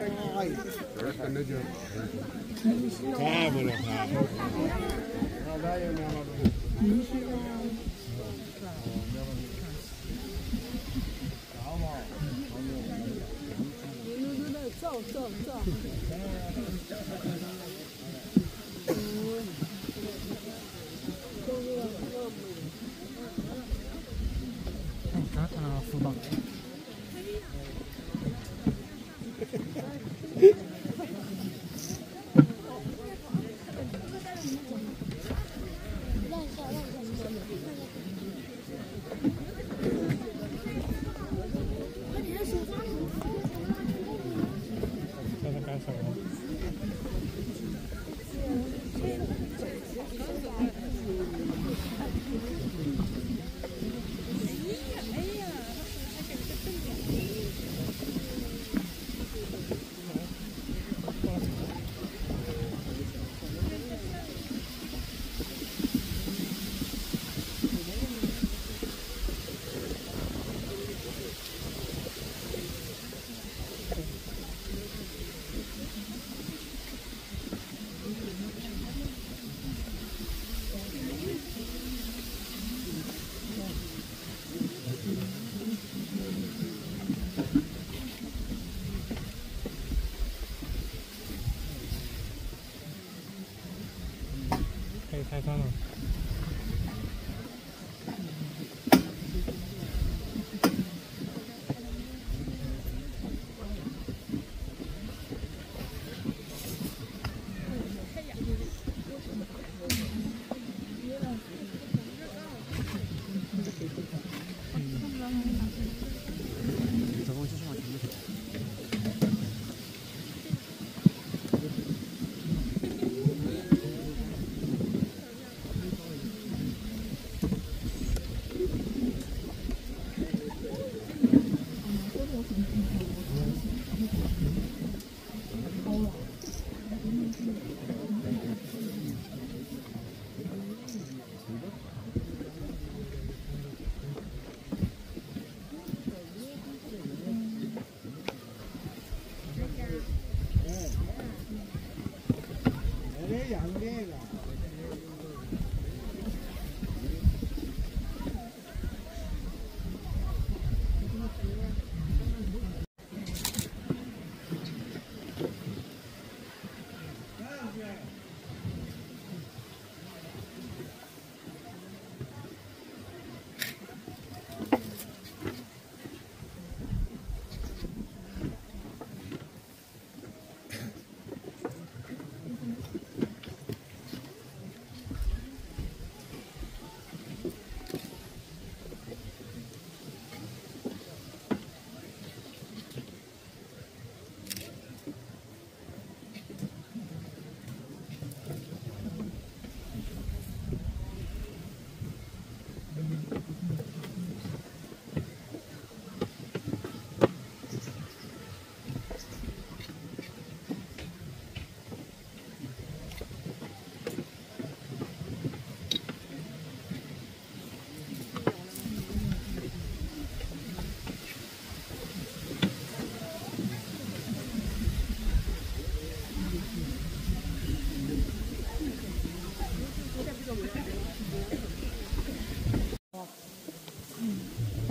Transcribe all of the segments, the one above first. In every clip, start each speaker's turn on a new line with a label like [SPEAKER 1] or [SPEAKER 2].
[SPEAKER 1] 哎，啊，不咯，不咯，不，都在造造
[SPEAKER 2] 造。哎，看看副帮。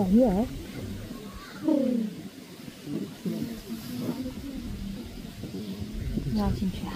[SPEAKER 3] 玩意儿？要进去啊！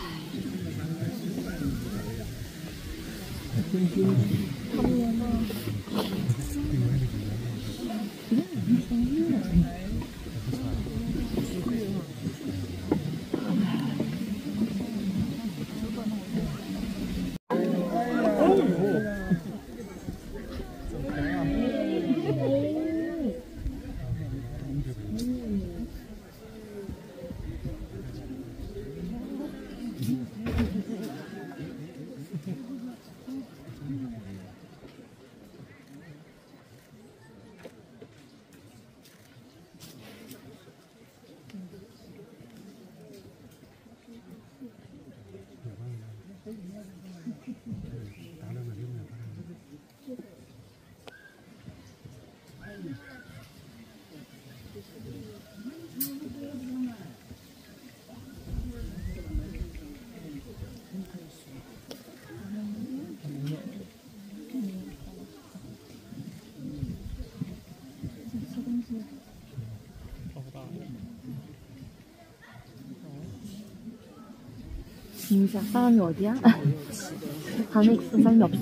[SPEAKER 3] 진짜 사람이 어디야? 반에 있어 사람이 없어.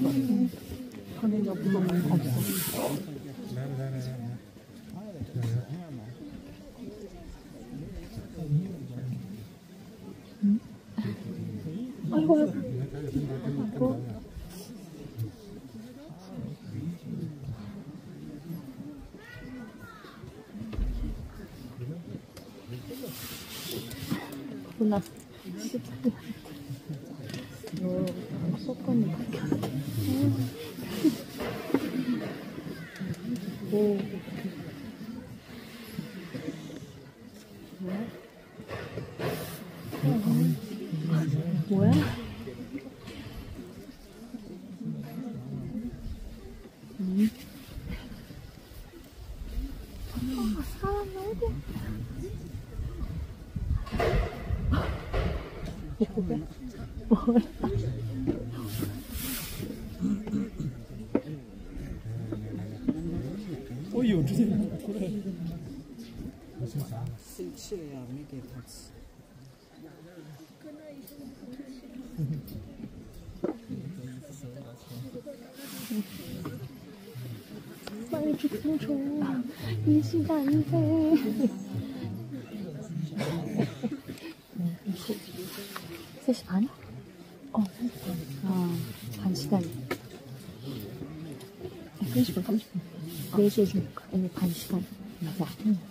[SPEAKER 3] 반에 없어. 없어. 아이고 아이고. 아이고. 누나 너 속건이 바뀌어 오 뭐야? 음. 아, 사람이 어디야? 뭐야?
[SPEAKER 1] 어, 이 어디서 그래?
[SPEAKER 3] 3시간인데 3시 반? 어, 30분. 아, 반 시간. 3시 반, 30분. 4시에 주니까. 반 시간. 맞아. 응.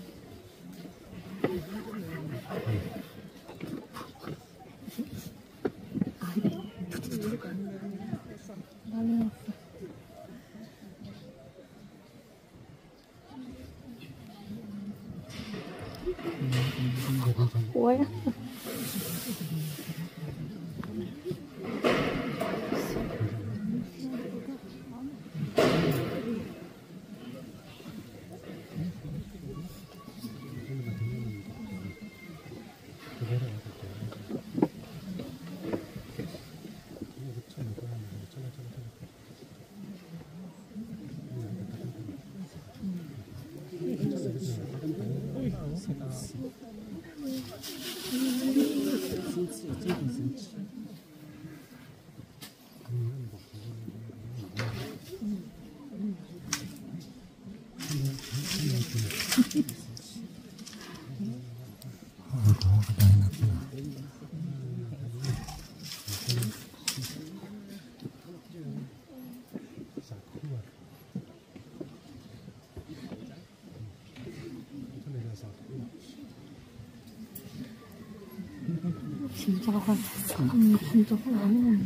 [SPEAKER 3] 진짜 화났어. 음, 진짜 화 많이 났네.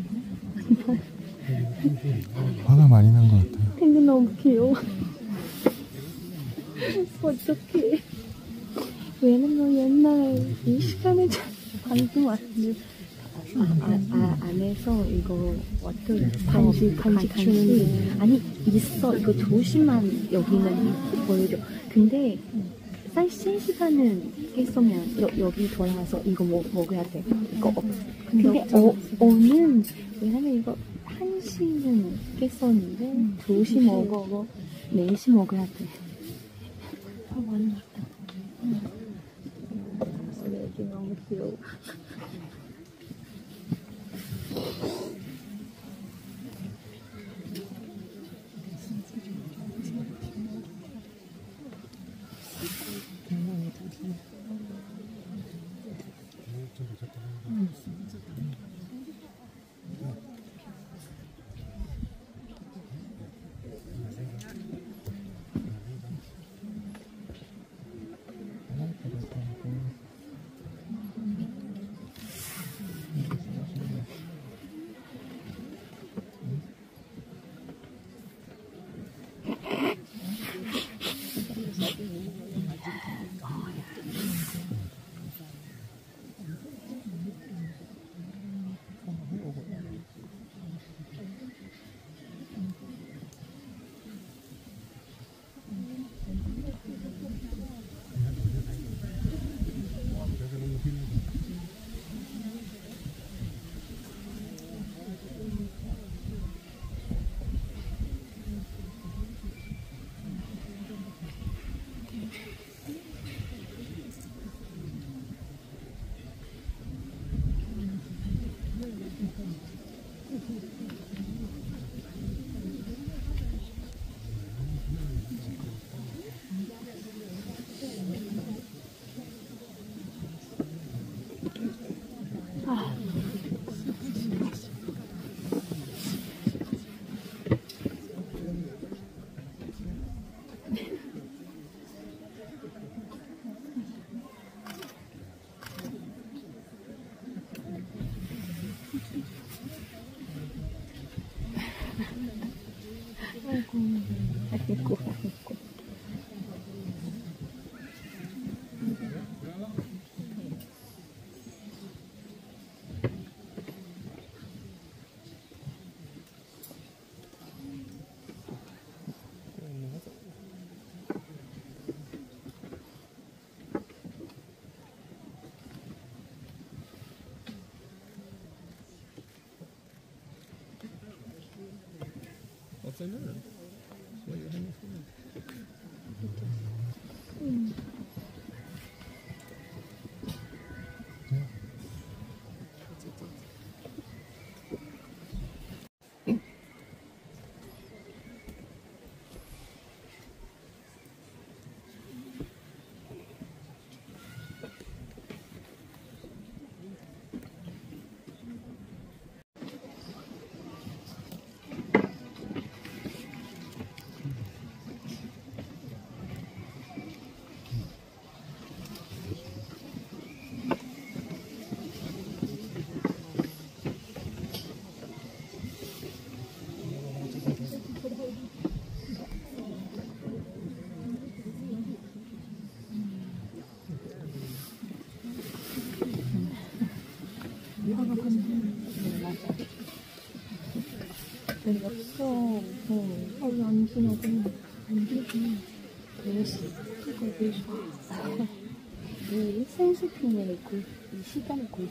[SPEAKER 4] 화가 많이 난 것 같아요.
[SPEAKER 3] 펭귄 너무 귀여워. 어떡해. 왜냐면 옛날에 이 시간에 방금 왔는데 아, 아, 아, 안에서 이거 어떤 간식, 간식 주는데 아니 있어. 이거 조심만 여기는 보여줘. 근데 쌀 3시간은 깼으면 여, 여기 돌아와서 이거 먹, 먹어야 돼. 이거 없. 근데 어, 오는 왜냐면 이거 1시는 깼었는데 2시 먹어. 4시 먹어야 돼. 아, 많이 왔다 우리 애기 너무 귀여워
[SPEAKER 1] 없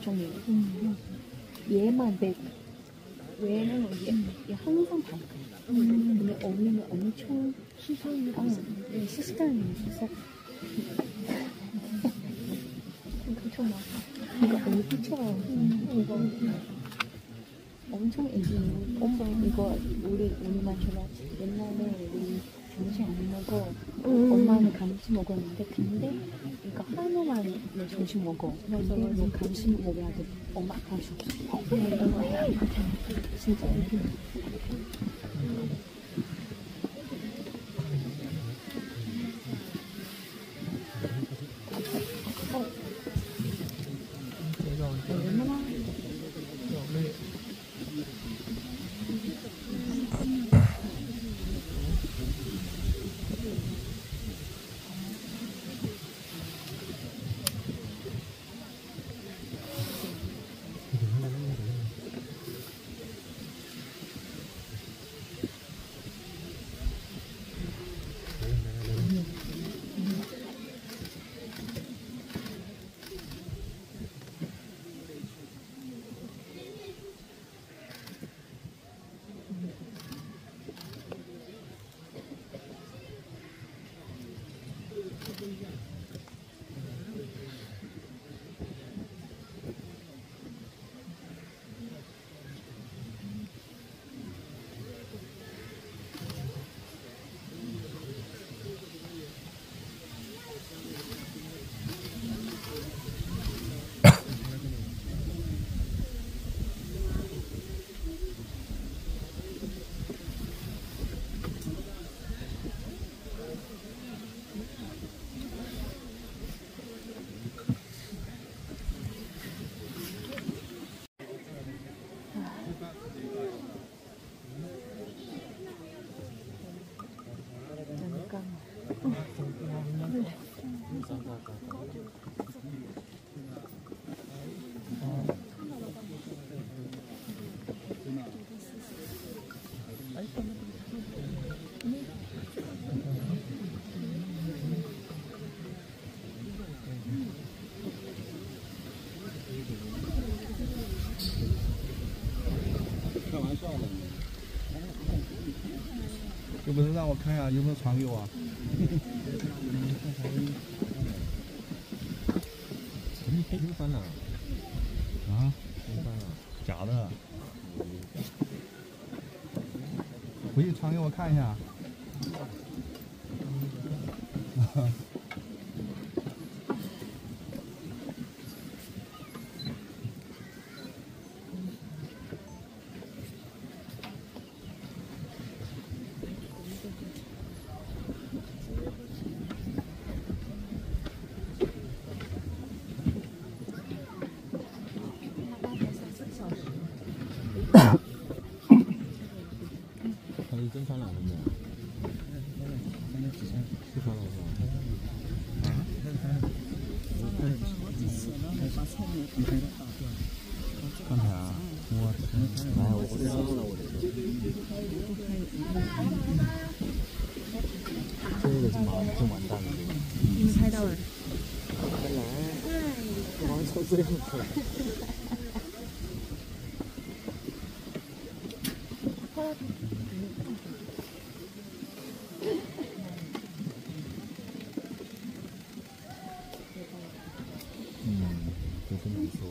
[SPEAKER 3] 시간 골정이 얘만 빼고 얘는 얘, 얘 항상 밝아. 근데 언니는 엄청 시선이 아, 얘 시스템이 있어서. 엄청 막 이거 얼굴처럼 이거 엄청 애기. 엄마 이거 우리 우리만 처럼 옛날에 우리 점심 안 먹어 엄마는 간식 먹었는데 근데 이거 하나만 너 점심 먹어. 근데 너 간식 먹어야 돼. 엄마 간식 없어. 어, 이거 해야 돼 진짜
[SPEAKER 1] 有本事让我看一下有没有传给我。你又翻了啊？平翻了，假的。回去传给我看一下。他是真穿了，真的。是穿了是吧？刚才啊，我哎，我不知道了，我这这个是完真完蛋了，这个。
[SPEAKER 3] 你们拍到了？
[SPEAKER 1] 本来王超最后就真不错，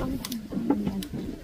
[SPEAKER 1] Ayan.